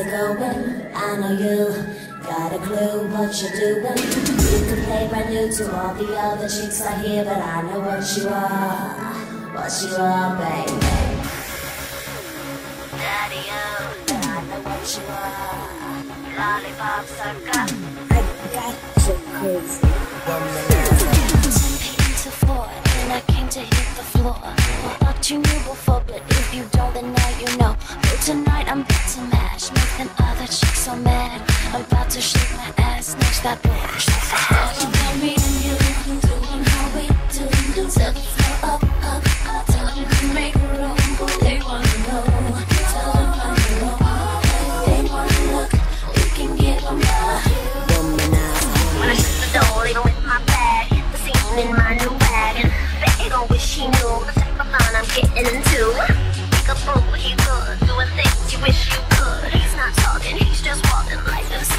it going? I know you got a clue what you're doing. You can play brand new to all the other chicks out here, but I know what you are, what you are, baby. Daddy, oh, I know what you are. Lollipops, I got, I got you crazy. To four, and I came to hit the floor. I thought you knew before, but if you don't, then now you know. But tonight I'm back to mad so mad. I'm about to shake my ass. Next, that boy.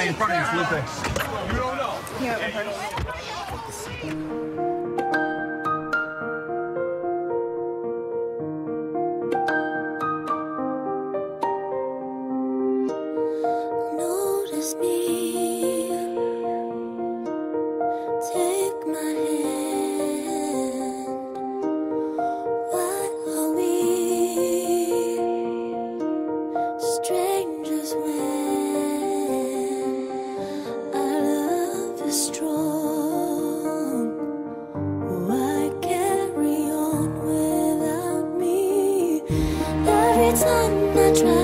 guy in front of you, Felipe. You don't know. Yeah. Me. 怎么转？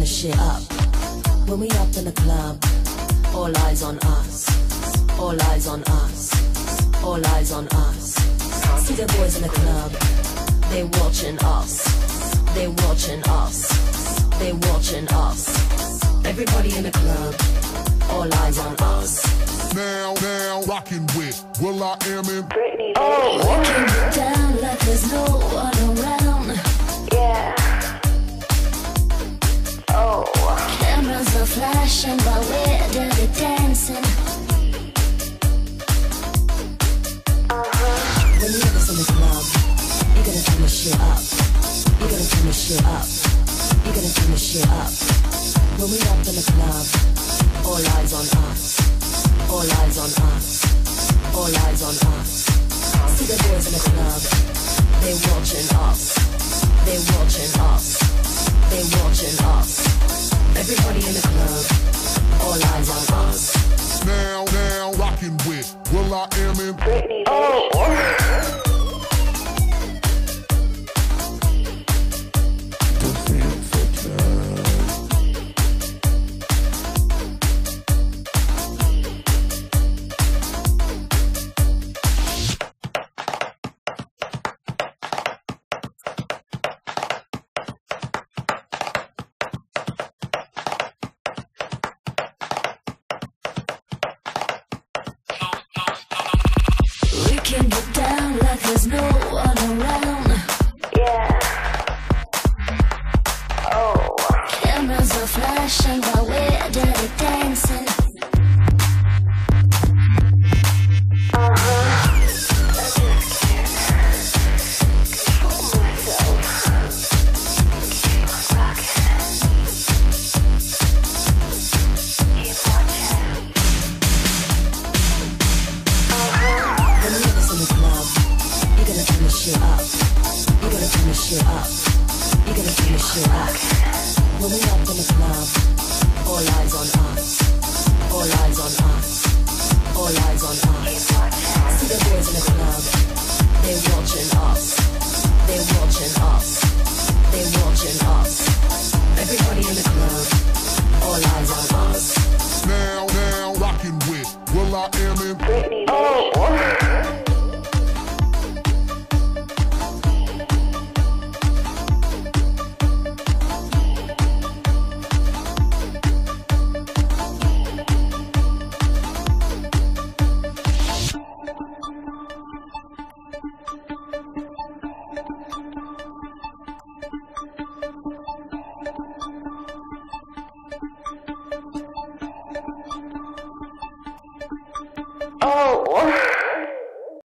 Turn the shit up. When we up in the club, all eyes on us. All eyes on us. All eyes on us. See the boys in the club, they watching us. They watching us. They watching us. Everybody in the club, all eyes on us. Now, now, rocking with Will I Am in Britney, oh, bitch. Down like there's no one Flashing while we're dirty dancing. When you hear this in the club, you gotta turn the shit up. You gotta turn the shit up. You gotta turn the shit up. When we up in the club, all eyes on us. All eyes on us. All eyes on us. See the boys in the club, they watching us. They watching us. They watching us. Everybody in the club, all eyes on us. Now, now, rocking with will.i.am in Britney, bitch.